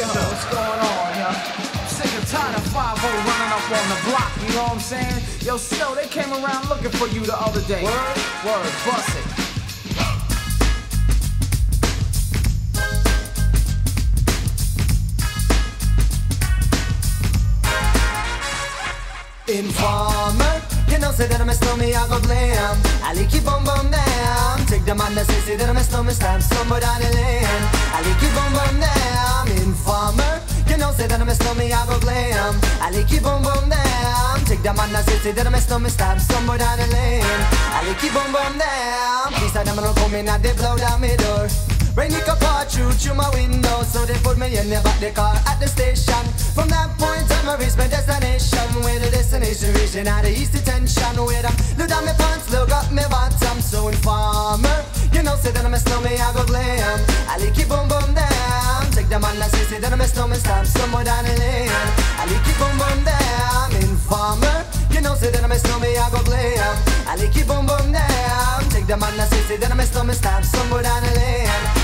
Yo, what's going on, yo? I'm sick and tired of 5 running up on the block, you know what I'm saying? Yo, still, they came around looking for you the other day. Word? Word, bust it. Informer, you know say that I'm a snowman, I go blam I like you boom boom down Take the man that say, say that I'm a snowman, stamp somewhere down the lane like you boom boom down Take the man that say, say that I'm a snowman, stamp somewhere down the lane I like you boom boom down Please I never come in and they blow down my door Rain it pour through through my window So they put me in the back the car at the station. From that point on I reach my destination Where the destination region out of east detention Where them look down my pants, look up my bottom So informer, you know say that I'm a snowman, I go glam. I like it boom man say, say that I'm a snowman, stamp somewhere down the lane I like it boom boom down Informer, you know say that I'm a snowman, I go glam I like it boom boom down Take the man that say, that I'm a snowman, stamp somewhere down the lane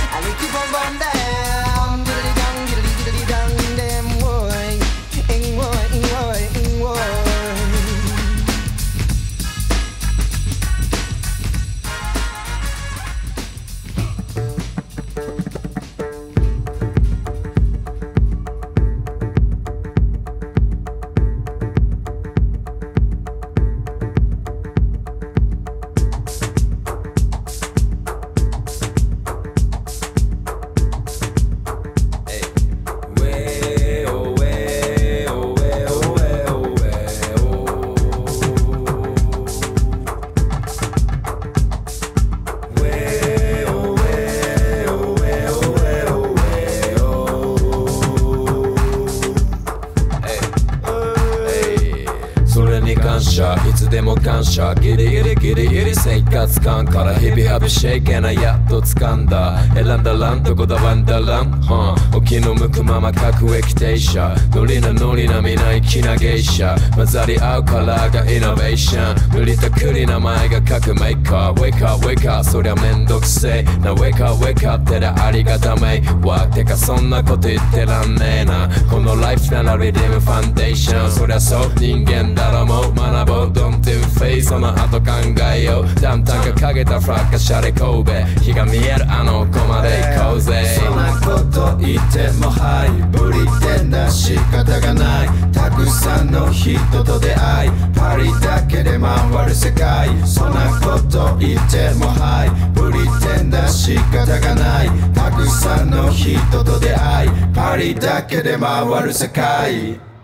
感謝。いつでも感謝。ギリギリギリギリ生活感から日々ハブシェイケなやっと掴んだ。選んだランどこだワンダラン、はあ、沖の向くまま各駅停車。ノリなノリな皆粋な芸者。混ざり合うからがイノベーション塗りたくり名前が各メーカー Wake up wake up そりゃめんどくせえ。な Wake up wake up ってらありがため。わてかそんなこと言ってらんねえな。このライフならリディムファンデーション。そりゃそう。人間だろもう。学ぼう Don't do face その後考えよう。ダンタンがかけたフラッカシャレ神戸。日が見えるあの子まで行こうぜ。そんなこと言ってもハイブリテンだ仕方がない。たくさんの人と出会い。パリだけで回る世界。そんなこと言ってもハイブリテンだ仕方がない。たくさんの人と出会い。パリだけで回る世界。